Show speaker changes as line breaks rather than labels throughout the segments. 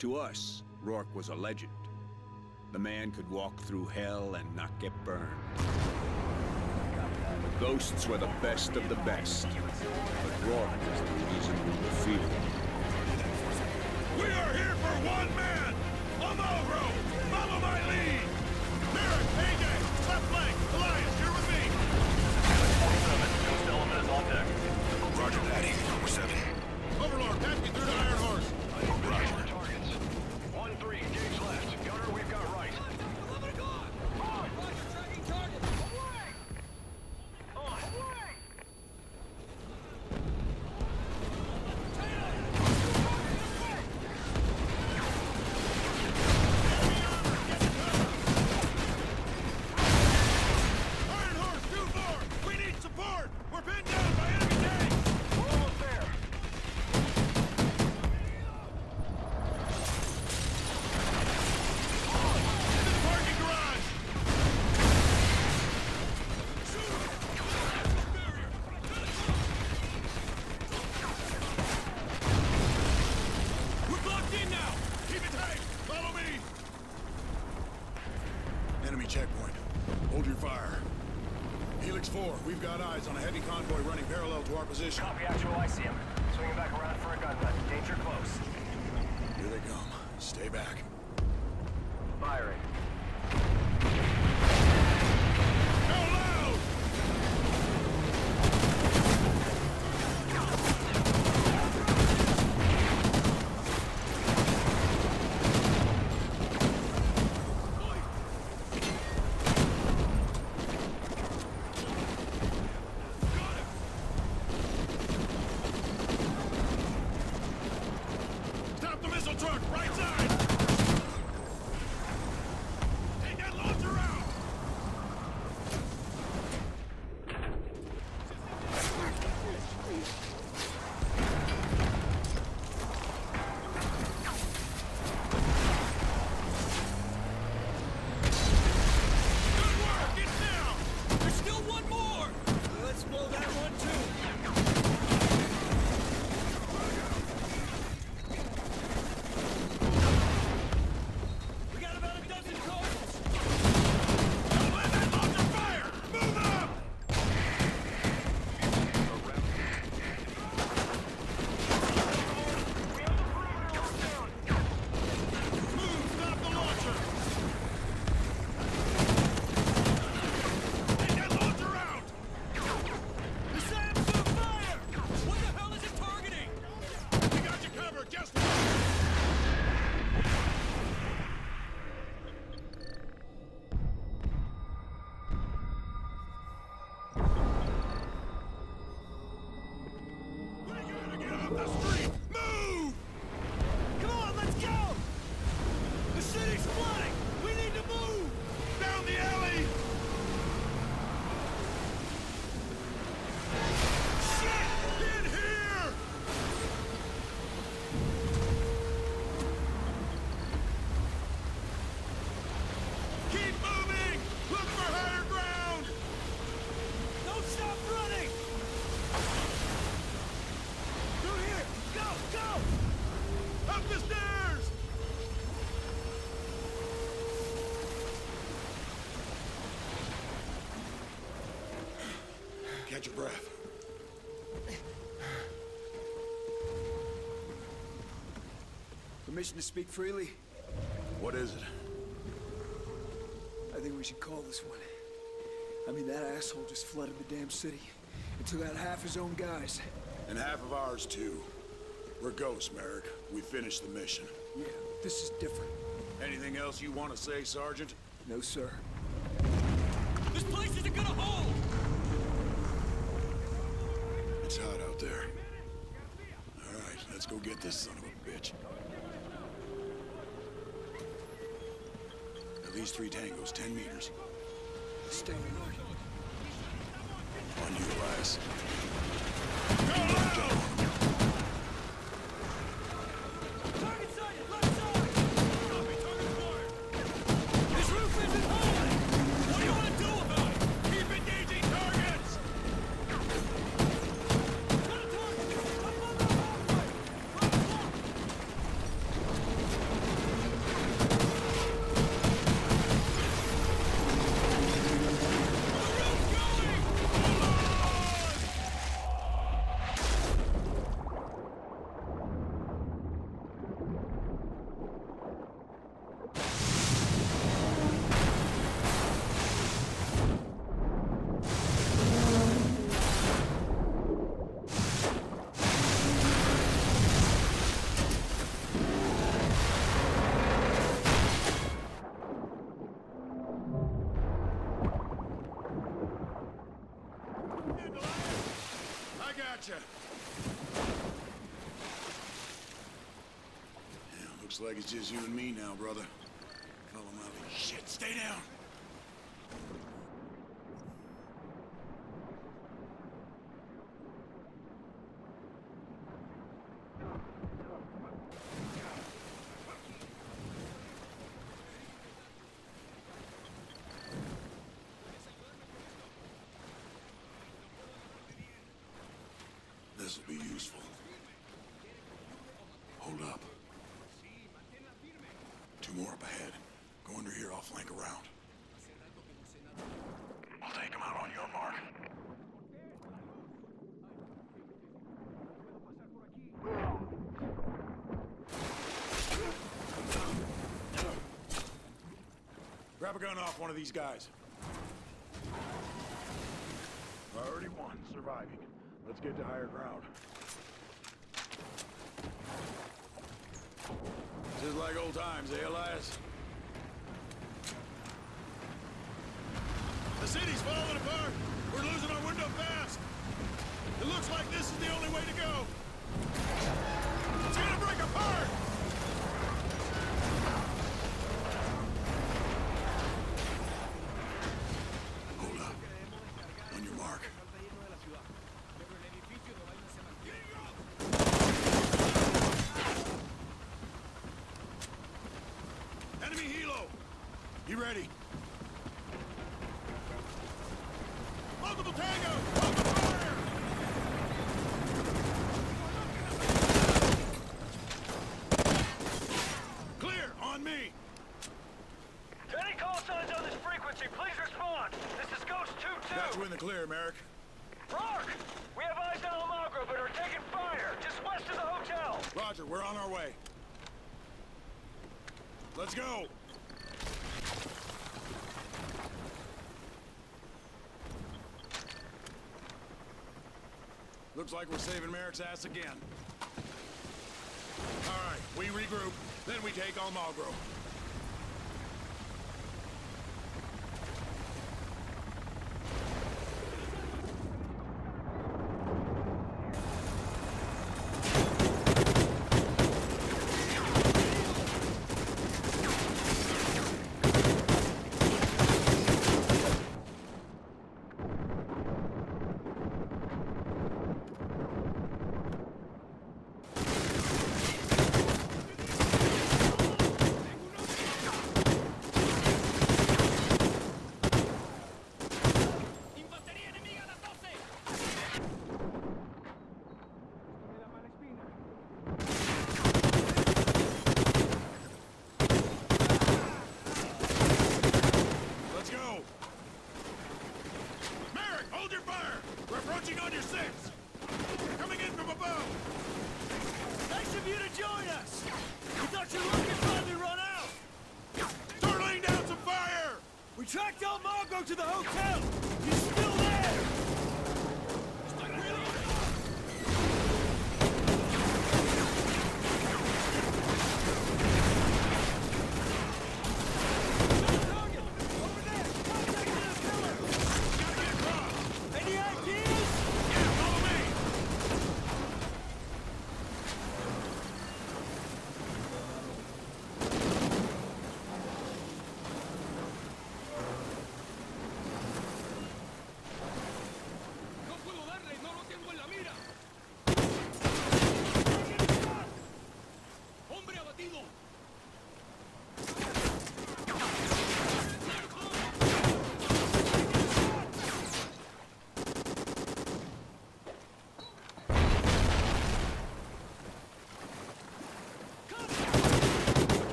To us, Rourke was a legend. The man could walk through hell and not get burned. The ghosts were the best of the best. But Rourke is the reason we were feared.
We are here for one man! Position.
Copy actual, I
Catch your breath.
Permission to speak freely?
What is it?
I think we should call this one. I mean, that asshole just flooded the damn city and took out half his own guys.
And half of ours, too. We're ghosts, Merrick. We finished the mission.
Yeah, this is different.
Anything else you want to say, Sergeant?
No, sir.
This place isn't gonna hold! It's hot out there. All right, let's go get this son of a bitch. At least three tangos, ten meters.
Stay.
On you, Elias.
Target
looks like it's just you and me now, brother. Follow my lead.
Shit, stay down.
This'll be useful. Hold up. Two more up ahead. Go under here, I'll flank around. I'll take them out on your mark.
Grab a gun off one of these guys.
Priority one, surviving. Let's get to higher ground.
Just like old times, eh, Elias? The city's falling apart. We're losing our window fast. It looks like this is the only way to go. It's gonna break apart!
Hold up. On your mark.
Enemy helo! You ready? Multiple tango! Open fire! Clear! On me!
Any call signs on this frequency, please respond. This is Ghost 2-2.
Got you in the clear, Merrick.
Rourke! We have eyes on Almagro, but are taking fire, just west of the hotel.
Roger, we're on our way. Let's go! Looks like we're saving Merrick's ass again. All right, we regroup, then we take Almagro. Let's go! Merrick, hold your fire! We're approaching on your six! Coming in from above!
Nice of you to join us! We thought your luck had finally run out!
Start laying down some fire!
We Almagro to the hotel! He's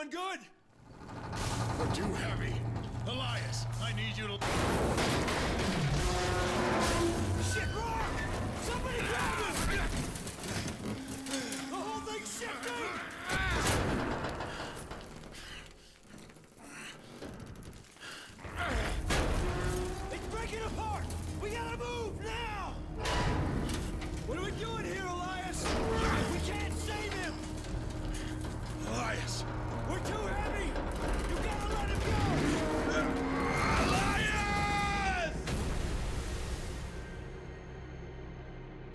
doing
good.
We're too heavy. Elias, I need you
to...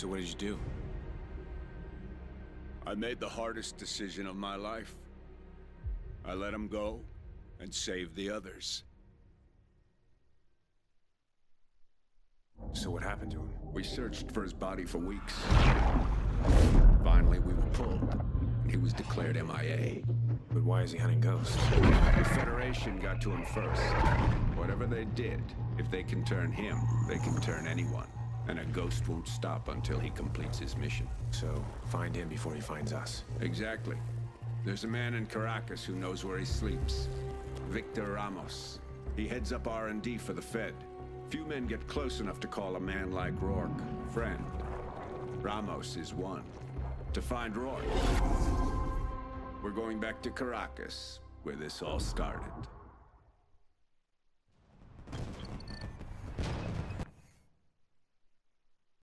So what did you do?
I made the hardest decision of my life. I let him go and saved the others.
So what happened to him?
We searched for his body for weeks. Finally, we were pulled, and he was declared MIA.
But why is he hunting ghosts?
The Federation got to him first. Whatever they did, if they can turn him, they can turn anyone. And a ghost won't stop until he completes his mission.
So, find him before he finds us.
Exactly. There's a man in Caracas who knows where he sleeps. Victor Ramos. He heads up R&D for the Fed. Few men get close enough to call a man like Rourke friend. Ramos is one. To find Rourke, we're going back to Caracas, where this all started.